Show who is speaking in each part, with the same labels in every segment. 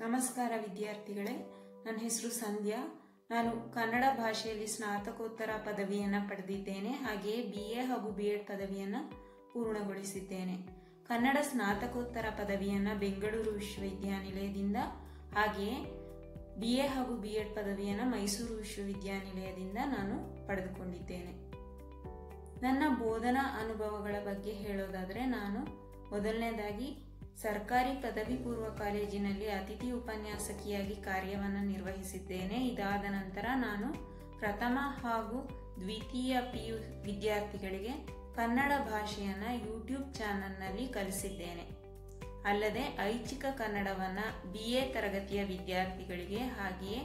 Speaker 1: ನಮಸ್ಕಾರ ವಿದ್ಯಾರ್ಥಿಗಳೇ. ನನ್ನ ಹೆಸರು ಸಂಧ್ಯಾ. ನಾನು ಕನ್ನಡ ಭಾಷೆಯಲ್ಲಿ ಸ್ನಾತಕೋತ್ತರ ಪದವಿಯನ್ನು ಪಡೆದಿದ್ದೇನೆ. ಹಾಗೆಯೇ ಬಿ ಎ ಹಾಗೂ ಬಿ ಎಡ್ ಪದವಿಯನ್ನು ಪೂರ್ಣಗೊಳಿಸಿದ್ದೇನೆ. ಕನ್ನಡ ಸ್ನಾತಕೋತ್ತರ ಪದವಿಯನ್ನು ಬೆಂಗಳೂರು ವಿಶ್ವವಿದ್ಯಾನಿಲಯದಿಂದ, ಹಾಗೆಯೇ ಬಿ ಎ ಹಾಗೂ ಬಿ ಎಡ್ ಪದವಿಯನ್ನು ಮೈಸೂರು ವಿಶ್ವವಿದ್ಯಾನಿಲಯದಿಂದ ನಾನು ಪಡೆದುಕೊಂಡಿದ್ದೇನೆ. ನನ್ನ ಬೋಧನಾ ಅನುಭವಗಳ ಬಗ್ಗೆ ಹೇಳೋದಾದರೆ, ನಾನು ಮೊದಲನೇದಾಗಿ ಸರ್ಕಾರಿ ಪದವಿ ಪೂರ್ವ ಕಾಲೇಜಿನಲ್ಲಿ ಅತಿಥಿ ಉಪನ್ಯಾಸಕಿಯಾಗಿ ಕಾರ್ಯವನ್ನು ನಿರ್ವಹಿಸಿದ್ದೇನೆ. ಇದಾದ ನಂತರ ನಾನು ಪ್ರಥಮ ಹಾಗೂ ದ್ವಿತೀಯ ಪಿ ಯು ವಿದ್ಯಾರ್ಥಿಗಳಿಗೆ ಕನ್ನಡ ಭಾಷೆಯನ್ನು ಯೂಟ್ಯೂಬ್ ಚಾನಲ್ನಲ್ಲಿ ಕಲಿಸಿದ್ದೇನೆ. ಅಲ್ಲದೆ ಐಚ್ಛಿಕ ಕನ್ನಡವನ್ನು ಬಿ ಎ ತರಗತಿಯ ವಿದ್ಯಾರ್ಥಿಗಳಿಗೆ ಹಾಗೆಯೇ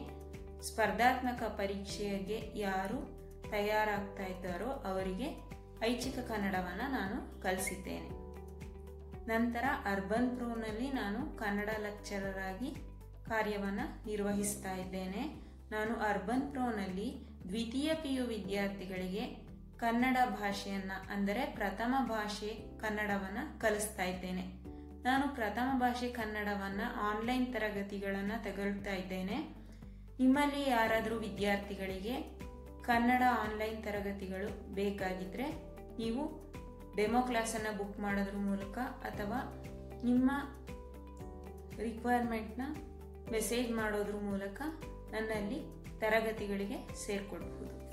Speaker 1: ಸ್ಪರ್ಧಾತ್ಮಕ ಪರೀಕ್ಷೆಗೆ ಯಾರು ತಯಾರಾಗ್ತಾ ಇದ್ದಾರೋ ಅವರಿಗೆ ಐಚ್ಛಿಕ ಕನ್ನಡವನ್ನು ನಾನು ಕಲಿಸಿದ್ದೇನೆ. ನಂತರ ಅರ್ಬನ್ ಪ್ರೋನಲ್ಲಿ ನಾನು ಕನ್ನಡ ಲೆಕ್ಚರರ್ ಆಗಿ ಕಾರ್ಯವನ್ನು ನಿರ್ವಹಿಸ್ತಾ ಇದ್ದೇನೆ. ನಾನು ಅರ್ಬನ್ ಪ್ರೋನಲ್ಲಿ ದ್ವಿತೀಯ ಪಿ ಯು ವಿದ್ಯಾರ್ಥಿಗಳಿಗೆ ಕನ್ನಡ ಭಾಷೆಯನ್ನು, ಅಂದರೆ ಪ್ರಥಮ ಭಾಷೆ ಕನ್ನಡವನ್ನು ಕಲಿಸ್ತಾ ಇದ್ದೇನೆ. ನಾನು ಪ್ರಥಮ ಭಾಷೆ ಕನ್ನಡವನ್ನು ಆನ್ಲೈನ್ ತರಗತಿಗಳನ್ನು ತಗೊಳ್ತಾ ಇದ್ದೇನೆ. ನಿಮ್ಮಲ್ಲಿ ಯಾರಾದರೂ ವಿದ್ಯಾರ್ಥಿಗಳಿಗೆ ಕನ್ನಡ ಆನ್ಲೈನ್ ತರಗತಿಗಳು ಬೇಕಾಗಿದ್ದರೆ ನೀವು ಡೆಮೋ ಕ್ಲಾಸನ್ನು ಬುಕ್ ಮಾಡೋದ್ರ ಮೂಲಕ ಅಥವಾ ನಿಮ್ಮ ರಿಕ್ವೈರ್ಮೆಂಟ್ನ ಮೆಸೇಜ್ ಮಾಡೋದ್ರ ಮೂಲಕ ನನ್ನಲ್ಲಿ ತರಗತಿಗಳಿಗೆ ಸೇರಿಕೊಡ್ಬೋದು